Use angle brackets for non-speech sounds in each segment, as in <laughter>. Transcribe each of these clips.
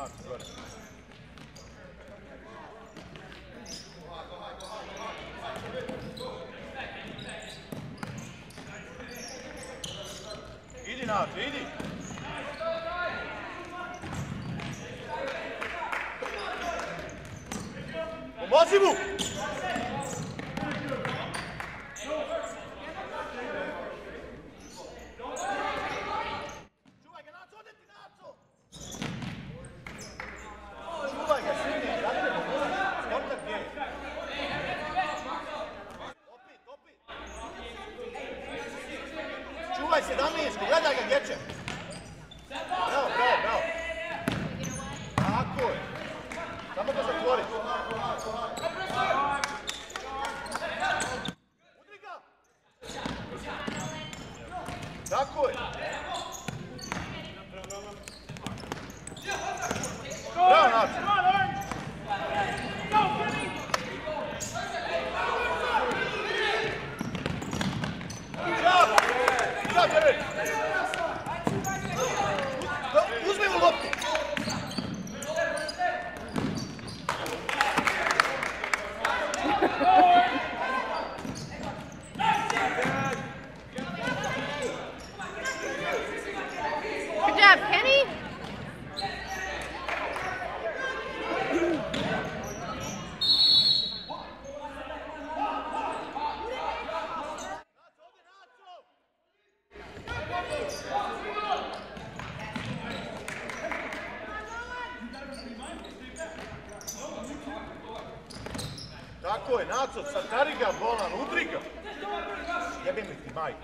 Not running. Easy now, easy. Massive! Tako je, Naco, satari ga, bolan, udri ga. Jebim li ti majku.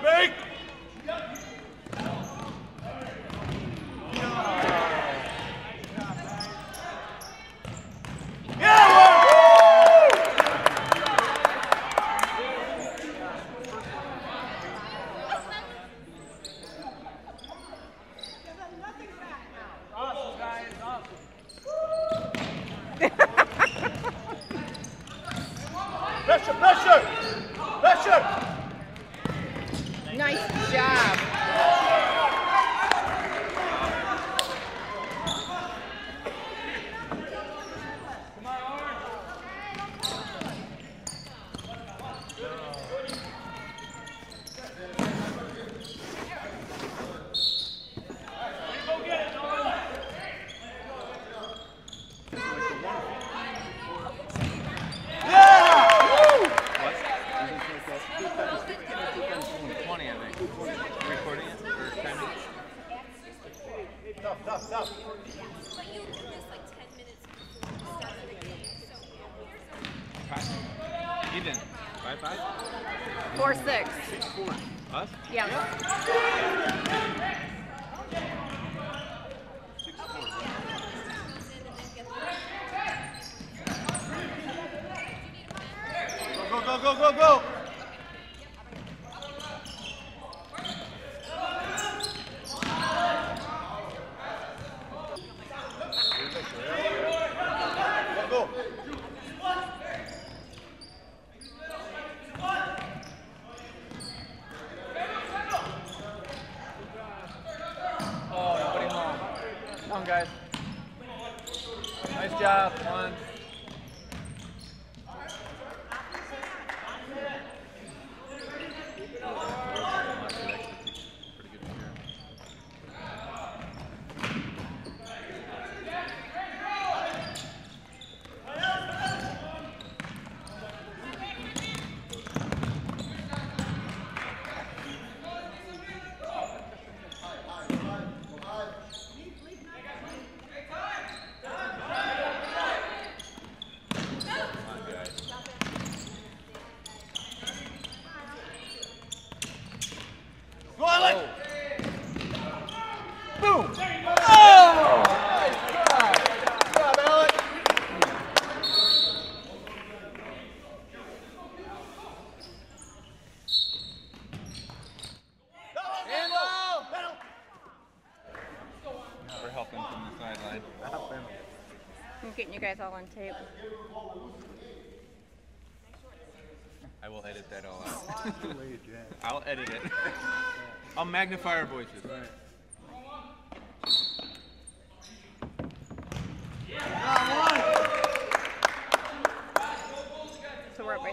Bobby! Go, go, go, go. Go, go. Oh, nobody home. Come on, guys. Nice job. One. Go, Alec. Boom. Good job, Alec. Handle. Handle. We're helping from the sideline. I'm getting you guys all on tape. I will edit that all out. <laughs> I'll edit it. I'll magnify our voices. So we're up by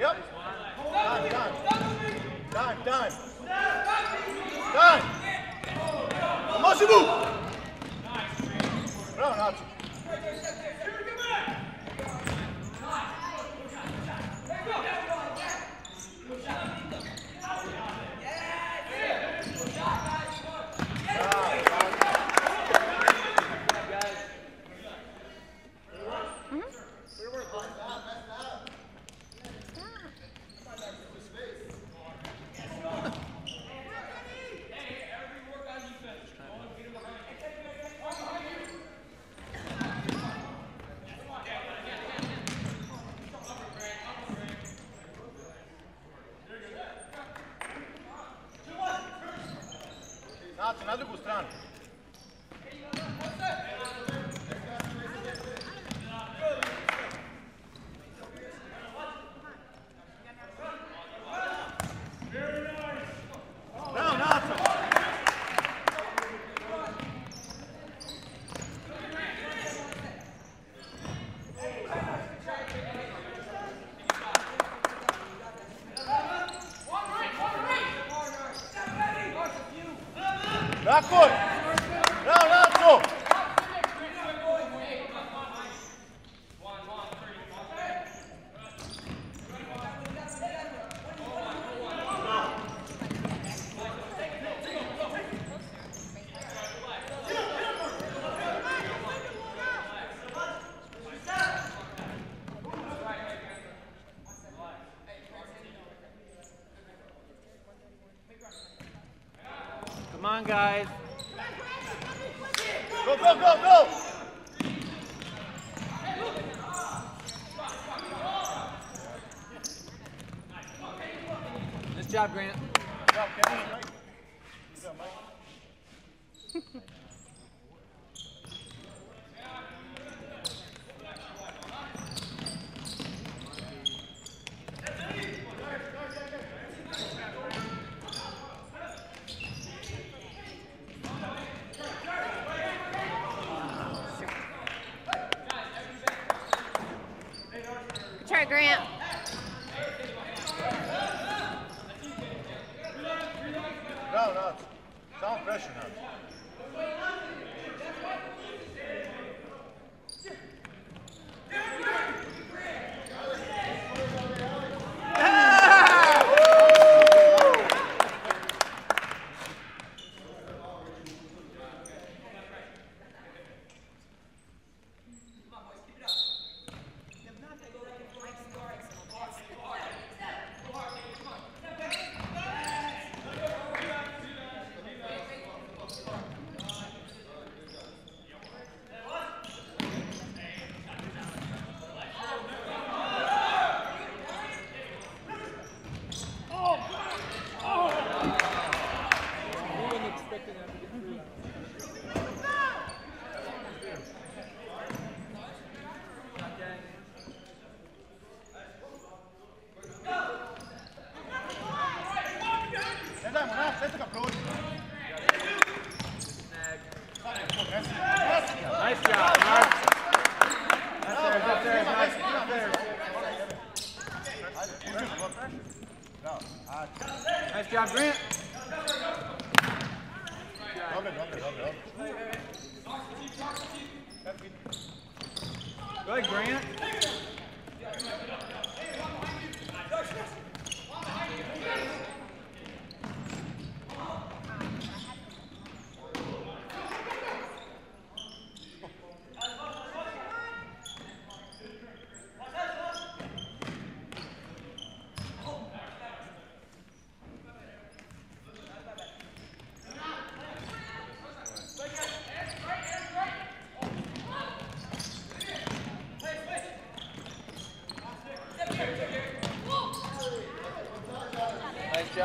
Yep. Time, time. Time, time. Time. Massimu. Bravo, Nacho. Nacho, na drugu stranu. Bravo, Nacho. Tako je. Bravo, Naco. Come on, guys. Go, go, go, go. Nice job, Grant. Good for a grant.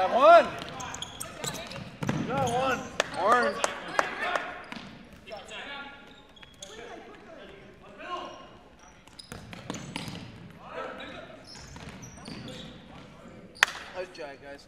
Got one. Got one. Job, guys.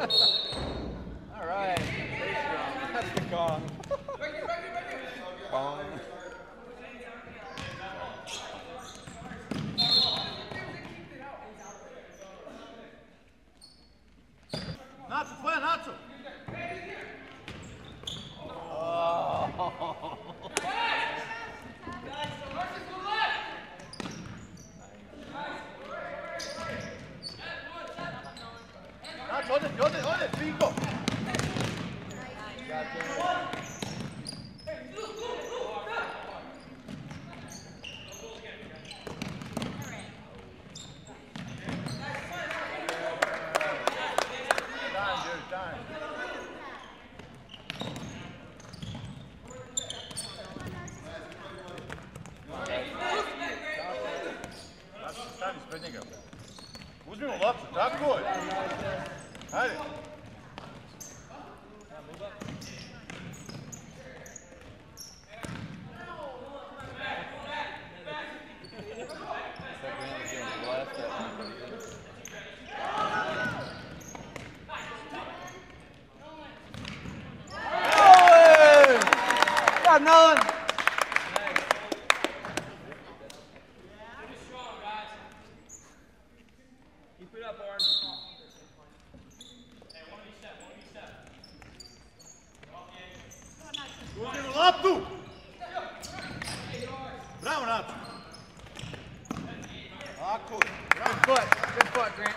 Yeah. <laughs> Time, dude, time. Nacho, stani ispred njega. Uzmimo loptu, tako je. Hajde. Got Nolan. Uzmimo loptu! Bravo, Nacho. Tako je. Bravo. Good foot. Good foot, Grant.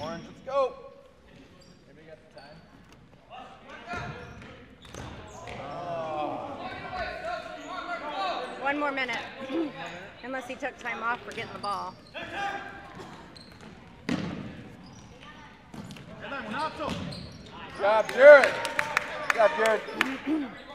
Orange, let's go. One more minute. <clears throat> Unless he took time off for getting the ball. Good job, Jared. Good job, Jared. <clears throat>